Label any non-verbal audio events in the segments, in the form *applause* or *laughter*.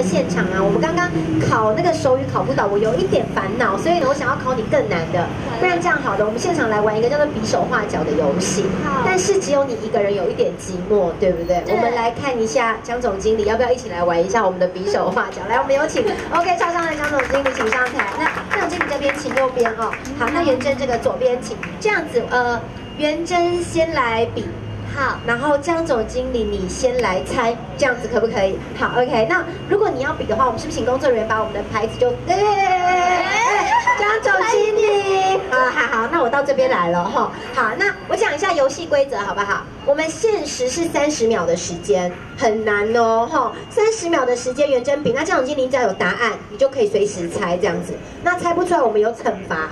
的现场啊，我们刚刚考那个手语考不到，我有一点烦恼，所以呢，我想要考你更难的。不然这样好的，我们现场来玩一个叫做比手画脚的游戏。好但是只有你一个人有一点寂寞，对不对？对我们来看一下江总经理要不要一起来玩一下我们的比手画脚？来，我们有请 OK 超商的江总经理请上台。那江总经理这边请右边哦。好，那元珍这个左边请。这样子，呃，元珍先来比。好，然后江总经理你先来猜，这样子可不可以？好，OK。那如果你要比的话，我们是不是请工作人员把我们的牌子就，对，江总经理，啊，好好，那我到这边来了哈。好，那我讲一下游戏规则好不好？我们限时是三十秒的时间，很难哦哈。三十秒的时间原真比，那江总经理只要有答案，你就可以随时猜这样子。那猜不出来，我们有惩罚。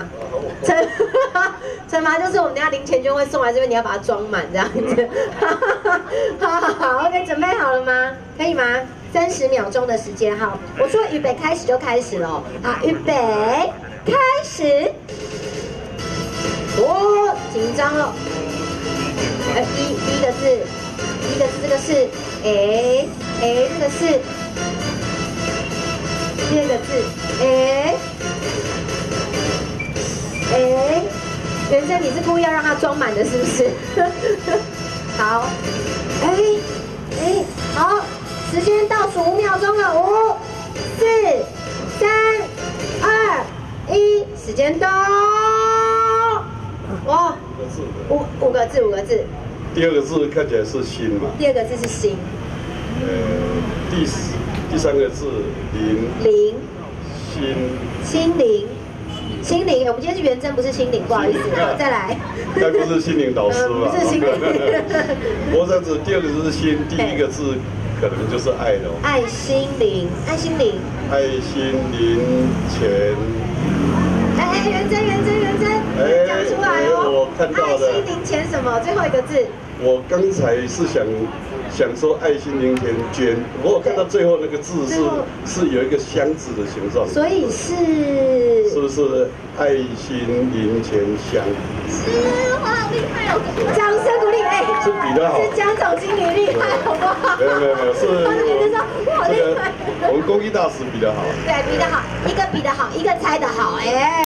惩 *laughs* 惩罚就是我们等下零钱就会送来这边，你要把它装满这样子。*laughs* 好好好，OK，准备好了吗？可以吗？三十秒钟的时间，哈，我说预备开始就开始了。好，预备开始。哦，紧张了。呃，一第一个字，第一个字这个是，哎哎，这个是。第二个字，哎哎，元珍，你是故意要让它装满的，是不是？*laughs* 好，哎哎，好，时间倒数五秒钟了，五、四、间到。哇，个字。五五个字，五个字，第二个字看起来是心嘛，第二个字是心，呃，第四第三个字灵灵，心，心灵，心灵。我们今天是元真，不是心灵，不好意思，好，*laughs* 再来。该不是心灵导师吧？呃 *laughs* 不是心灵 *laughs* 不过这样子，第二个字是心，第一个字可能就是爱了。爱心灵，爱心灵。爱心灵钱，哎哎，元真，元真，元真，哎讲出来哦。看到的爱心零钱什么？最后一个字。我刚才是想想说爱心零钱捐，不过我看到最后那个字是是有一个箱子的形状，所以是是不是爱心零钱箱？是，我好厉害哦！掌声鼓励，哎，是比较好是江总经理厉害，好不好？没有没有没有，是他的名字说我好厉这个害。我们公益大使比较好。对，比得好，一个比得好，一个猜得好，哎。